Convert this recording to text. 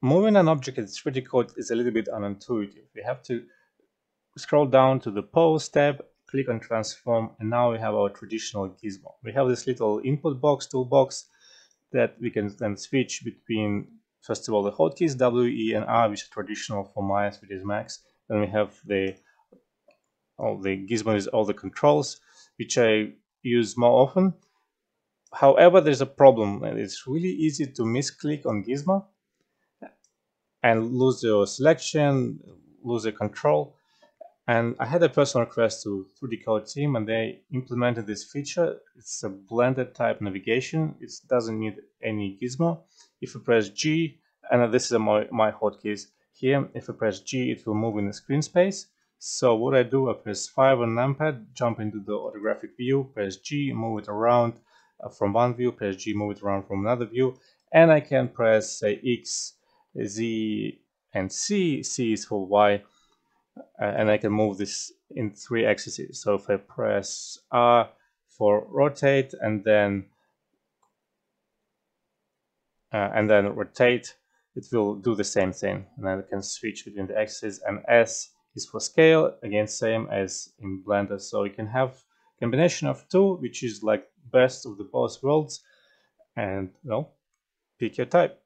moving an object in 3D Coat is a little bit unintuitive. We have to scroll down to the pose tab, click on transform, and now we have our traditional gizmo. We have this little input box, toolbox, that we can then switch between, first of all, the hotkeys W, E, and R, which are traditional for which is Max. Then we have the all the gizmos, all the controls, which I use more often. However, there's a problem. and It's really easy to misclick on gizmo and lose your selection, lose the control. And I had a personal request to 3D Coat team and they implemented this feature. It's a Blender type navigation. It doesn't need any gizmo. If you press G, and this is my, my hotkeys here, if I press G, it will move in the screen space. So what I do, I press 5 on numpad, jump into the orthographic view, press G, move it around uh, from one view, press G, move it around from another view, and I can press say X, Z, and C, C is for Y, uh, and I can move this in three axes. So if I press R for rotate and then uh, and then rotate, it will do the same thing. And then I can switch between the axes and S is for scale, again, same as in Blender. So you can have combination of two, which is like best of the both worlds. And well, pick your type.